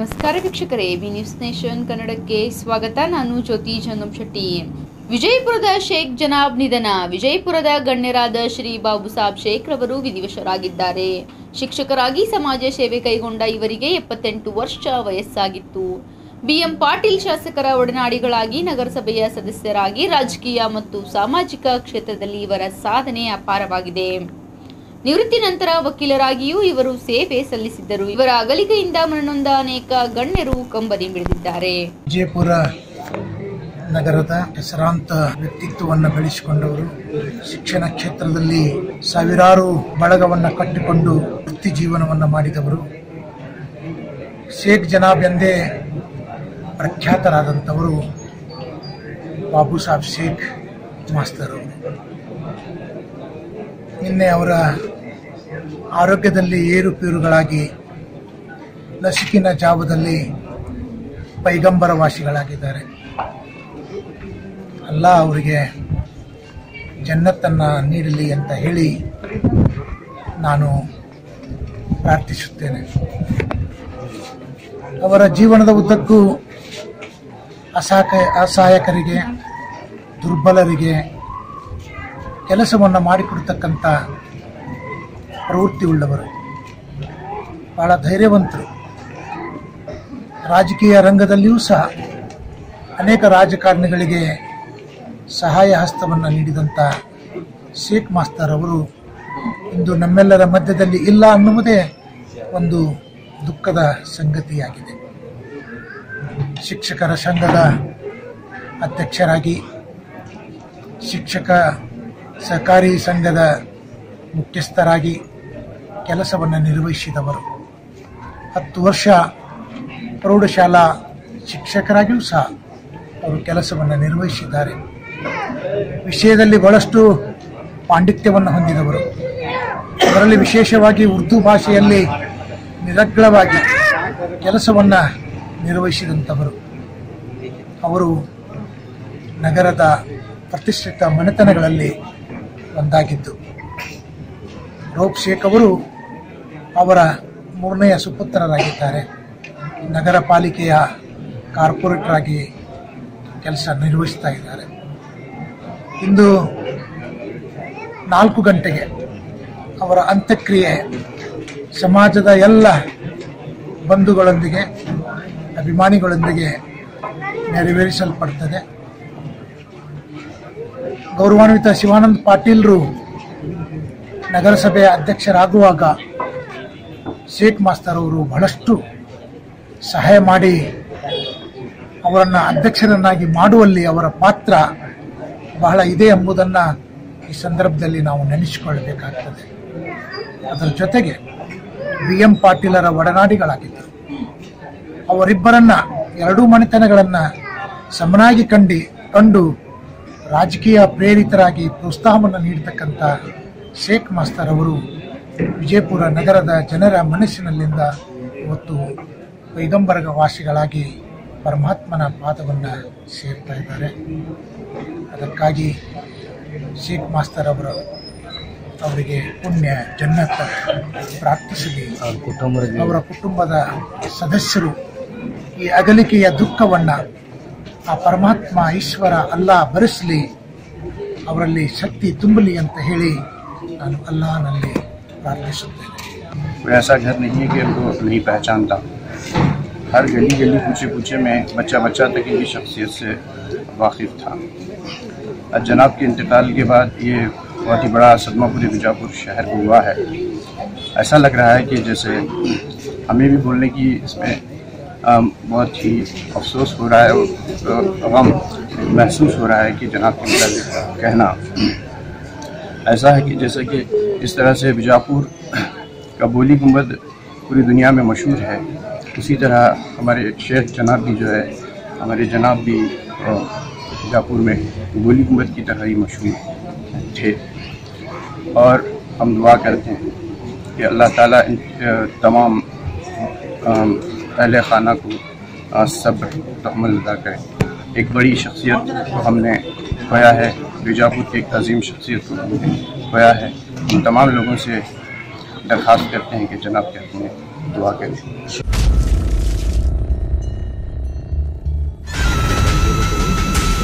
ನಮಸ್ಕಾರ ವೀಕ್ಷಕರೇ B news nation ಕನ್ನಡಕ್ಕೆ ಸ್ವಾಗತ. ನಾನು ಜ್ಯೋತಿ ಜಂಗಮ್ ಶೆಟ್ಟಿ. ವಿಜಯಪುರದ ಶೇಖ್ ಜನಾಬ್ ನಿಧನ. ವಿಜಯಪುರದ ಗಣ್ಯರಾದ ಶ್ರೀ ಬಾಬು ಸಾಬ್ ಶೇಖ್ ರವರು ವಿಧಿವಶರಾಗಿದ್ದಾರೆ. ಶಿಕ್ಷಕರಾಗಿ ಸಮಾಜ ಸೇವೆ ಕೈಗೊಂಡ ಇವರಿಗೆ ಎಪ್ಪತ್ತೆಂಟು ವರ್ಷ ವಯಸ್ಸಾಗಿತ್ತು. ಬಿಎಂ ಪಾಟೀಲ್ ಶಾಸಕರ ಒಡನಾಡಿಗಳಾಗಿ ನಗರಸಭೆಯ ಸದಸ್ಯರಾಗಿ ರಾಜಕೀಯ ಮತ್ತು ಸಾಮಾಜಿಕ ಕ್ಷೇತ್ರದಲ್ಲಿ ಇವರ ಸಾಧನೆ ಅಪಾರವಾಗಿದೆ. ನಿವೃತ್ತಿ ನಂತರ ವಕೀಲರಾಗಿಯೂ ಇವರು ಸೇವೆ ಸಲ್ಲಿಸಿದ್ದರು. ಇವರ ಅಗಲಿಕೆಯಿಂದ ಮನನೊಂದ ಅನೇಕ ಗಣ್ಯರು ಕಂಬನಿ ಮಿಡಿದಿದ್ದಾರೆ ವಿಜಯಪುರ ನಗರದ ಹೆಸರಾಂತ ವ್ಯಕ್ತಿತ್ವವನ್ನು ಬೆಳೆಸಿಕೊಂಡವರು, ಶಿಕ್ಷಣ ಕ್ಷೇತ್ರದಲ್ಲಿ ಸಾವಿರಾರು ಬಳಗವನ್ನು ಕಟ್ಟಿಕೊಂಡು ವೃತ್ತಿ ಜೀವನವನ್ನು ಮಾಡಿದವರು, ಶೇಖ್ ಜನಾಬ್ ಎಂದೇ ಪ್ರಖ್ಯಾತರಾದಂಥವರು ಬಾಬು ಸಾಬ್ ಶೇಖ್ ಮಾಸ್ತರು ನಿನ್ನೆ ಅವರ ಆರೋಗ್ಯದಲ್ಲಿ ಏರುಪೇರುಗಳಾಗಿ ನಸುಕಿನ ಜಾವದಲ್ಲಿ ಪೈಗಂಬರ ವಾಸಿಗಳಾಗಿದ್ದಾರೆ ಅಲ್ಲ, ಅವರಿಗೆ ಜನ್ನತ್ತನ್ನು ನೀಡಲಿ ಅಂತ ಹೇಳಿ ನಾನು ಪ್ರಾರ್ಥಿಸುತ್ತೇನೆ. ಅವರ ಜೀವನದ ಉದ್ದಕ್ಕೂ ಅಸಹಕ ಅಸಹಾಯಕರಿಗೆ, ದುರ್ಬಲರಿಗೆ ಕೆಲಸವನ್ನು ಮಾಡಿಕೊಡ್ತಕ್ಕಂಥ ಪ್ರವೃತ್ತಿ ಉಳ್ಳವರು ಬಹಳ ಧೈರ್ಯವಂತರು. ರಾಜಕೀಯ ರಂಗದಲ್ಲಿಯೂ ಸಹ ಅನೇಕ ರಾಜಕಾರಣಿಗಳಿಗೆ ಸಹಾಯ ಹಸ್ತವನ್ನು ನೀಡಿದಂಥ ಶೇಖ್ ಮಾಸ್ತರ್ ಅವರು ಇಂದು ನಮ್ಮೆಲ್ಲರ ಮಧ್ಯದಲ್ಲಿ ಇಲ್ಲ ಅನ್ನುವುದೇ ಒಂದು ದುಃಖದ ಸಂಗತಿಯಾಗಿದೆ. ಶಿಕ್ಷಕರ ಸಂಘದ ಅಧ್ಯಕ್ಷರಾಗಿ ಶಿಕ್ಷಕ ಸಹಕಾರಿ ಸಂಘದ ಮುಖ್ಯಸ್ಥರಾಗಿ ಕೆಲಸವನ್ನು ನಿರ್ವಹಿಸಿದವರು. ಹತ್ತು ವರ್ಷ ಪ್ರೌಢಶಾಲಾ ಶಿಕ್ಷಕರಾಗಿಯೂ ಸಹ ಅವರು ಕೆಲಸವನ್ನು ನಿರ್ವಹಿಸಿದ್ದಾರೆ. ವಿಷಯದಲ್ಲಿ ಬಹಳಷ್ಟು ಪಾಂಡಿತ್ಯವನ್ನು ಹೊಂದಿದವರು. ಅದರಲ್ಲಿ ವಿಶೇಷವಾಗಿ ಉರ್ದು ಭಾಷೆಯಲ್ಲಿ ನಿರಗ್ಳವಾಗಿ ಕೆಲಸವನ್ನು ನಿರ್ವಹಿಸಿದಂಥವರು. ಅವರು ನಗರದ ಪ್ರತಿಷ್ಠಿತ ಮನೆತನಗಳಲ್ಲಿ ಒಂದಾಗಿದ್ದು. ರೋಪ್ ಶೇಖ್ ಅವರು ಅವರ ಮೂರನೆಯ ಸುಪುತ್ರರಾಗಿದ್ದಾರೆ. ನಗರ ಪಾಲಿಕೆಯ ಕಾರ್ಪೊರೇಟರ್ ಆಗಿ ಕೆಲಸ ನಿರ್ವಹಿಸ್ತಾ ಇದ್ದಾರೆ. ಇಂದು ನಾಲ್ಕು ಗಂಟೆಗೆ ಅವರ ಅಂತ್ಯಕ್ರಿಯೆ ಸಮಾಜದ ಎಲ್ಲ ಬಂಧುಗಳೊಂದಿಗೆ, ಅಭಿಮಾನಿಗಳೊಂದಿಗೆ ನೆರವೇರಿಸಲ್ಪಡ್ತದೆ. ಗೌರವಾನ್ವಿತ ಶಿವಾನಂದ ಪಾಟೀಲ್ರು ನಗರಸಭೆಯ ಅಧ್ಯಕ್ಷರಾಗುವಾಗ ಶೇಖ್ ಮಾಸ್ತರ್ ಅವರು ಬಹಳಷ್ಟು ಸಹಾಯ ಮಾಡಿ ಅವರನ್ನು ಅಧ್ಯಕ್ಷರನ್ನಾಗಿ ಮಾಡುವಲ್ಲಿ ಅವರ ಪಾತ್ರ ಬಹಳ ಇದೆ ಎಂಬುದನ್ನು ಈ ಸಂದರ್ಭದಲ್ಲಿ ನಾವು ನೆನೆಸಿಕೊಳ್ಳಬೇಕಾಗ್ತದೆ. ಅದರ ಜೊತೆಗೆ ಬಿ ಎಂ ಪಾಟೀಲರ ಒಡನಾಡಿಗಳಾಗಿದ್ದರು. ಅವರಿಬ್ಬರನ್ನ ಎರಡೂ ಮನೆತನಗಳನ್ನು ಸಮನಾಗಿ ಕಂಡು ಕಂಡು ರಾಜಕೀಯ ಪ್ರೇರಿತರಾಗಿ ಪ್ರೋತ್ಸಾಹವನ್ನು ನೀಡತಕ್ಕಂಥ ಶೇಖ್ ಮಾಸ್ತರ್ ಅವರು ವಿಜಯಪುರ ನಗರದ ಜನರ ಮನಸ್ಸಿನಲ್ಲಿಂದ ಇವತ್ತು ಪೈಗಂಬರಗ ವಾಸಿಗಳಾಗಿ ಪರಮಾತ್ಮನ ಪಾದವನ್ನು ಸೇರ್ತಾ ಇದ್ದಾರೆ. ಅದಕ್ಕಾಗಿ ಶೇಖ್ ಮಾಸ್ತರ್ ಅವರು ಅವರಿಗೆ ಪುಣ್ಯ ಜನ್ನತ್ತ ಪ್ರಾರ್ಥಿಸಲಿ. ಅವರ ಕುಟುಂಬದ ಸದಸ್ಯರು ಈ ಅಗಲಿಕೆಯ ದುಃಖವನ್ನು ಆ ಪರಮಾತ್ಮ ಈಶ್ವರ ಅಲ್ಲ ಭರಿಸಲಿ ಅವರಲ್ಲಿ ಶಕ್ತಿ ತುಂಬಲಿ ಅಂತ ಹೇಳಿ ನಾನು ಅಲ್ಲಾನಲ್ಲಿ کوئی ایسا گھر نہیں ہے کہ ان کو نہیں پہچانتا۔ ہر گلی گلی پوچھے پوچھے میں بچہ بچہ تک ان کی شخصیت سے واقف تھا۔ آج جناب کے انتقال کے بعد یہ بہت ہی بڑا صدمہ پوری بجاپور شہر کو ہوا ہے۔ ایسا لگ رہا ہے کہ جیسے ہمیں بھی بولنے کی اس میں بہت ہی افسوس ہو رہا ہے اور غم محسوس ہو رہا ہے کہ جناب کے متعلق کہنا۔ ایسا ہے کہ جیسے کہ اس طرح سے بجاپور کا بولی گنبد پوری دنیا میں مشہور ہے۔ اسی طرح ہمارے شیخ جناب بھی جو ہے، ہمارے جناب بھی بجاپور میں بولی گنبد کی طرح ہی مشہور تھے۔ اور ہم دعا کرتے ہیں کہ اللہ تعالیٰ تمام اہل خانہ کو صبر، تحمل ادا کرے۔ ایک بڑی شخصیت کو ہم نے کھویا ہے۔ بیجاپور کی ایک عظیم شخصیت کو کھویا ہے، ان تمام لوگوں سے درخواست کرتے ہیں کہ جناب کے اپنے دعا کریں۔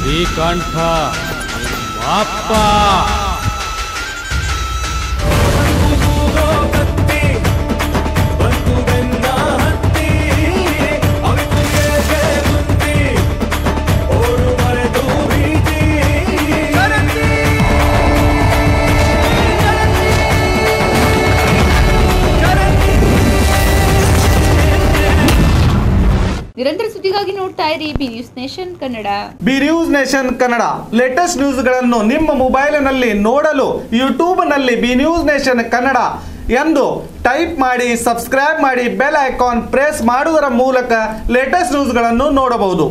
ریکانٹھا، واپا! ಸುದ್ದಿಗಾಗಿ ನೋಡ್ತಾ ಇರಿ, B news nation Kannada. B news nation Kannada. Latest ನ್ಯೂಸ್ಗಳನ್ನು ನಿಮ್ಮ ಮೊಬೈಲಿನಲ್ಲಿ ನೋಡಲು ಯೂಟ್ಯೂಬ್ನಲ್ಲಿ ಬಿ ನ್ಯೂಸ್ ನೇಷನ್ ಕನ್ನಡ ಎಂದು ಟೈಪ್ ಮಾಡಿ ಸಬ್ಸ್ಕ್ರೈಬ್ ಮಾಡಿ ಬೆಲ್ ಐಕಾನ್ ಪ್ರೆಸ್ ಮಾಡುವುದರ ಮೂಲಕ ಲೇಟೆಸ್ಟ್ ನ್ಯೂಸ್ಗಳನ್ನು ನೋಡಬಹುದು.